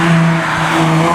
Oh,